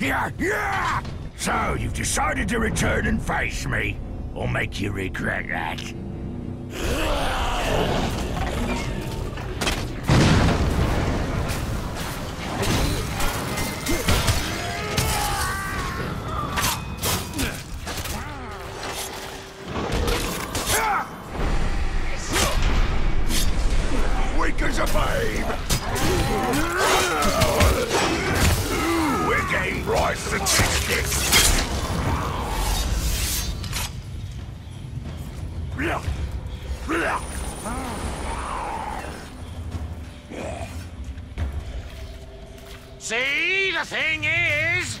Yeah, yeah! So, you've decided to return and face me? Or make you regret that? Weak as a babe! See, the thing is...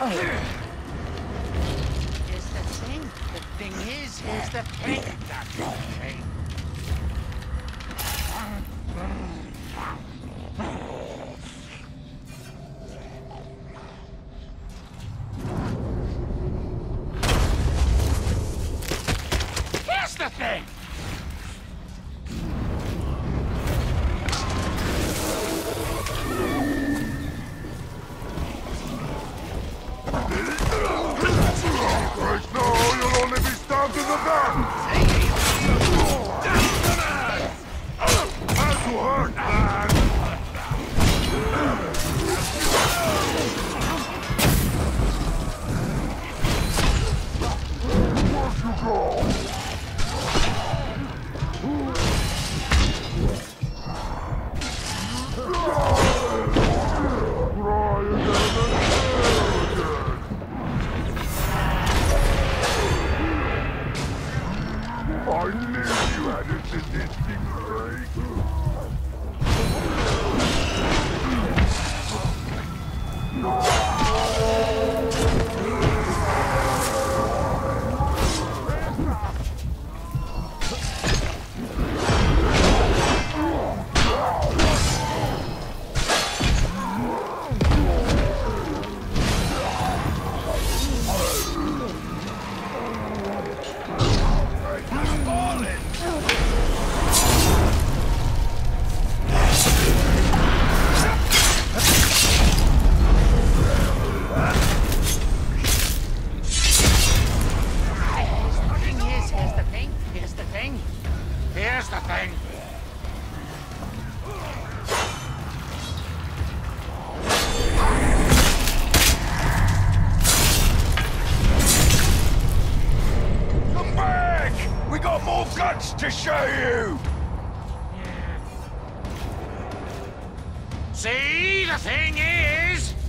Here's the thing. The thing is, here's. The thing. Here's the thing. To show you! See, the thing is...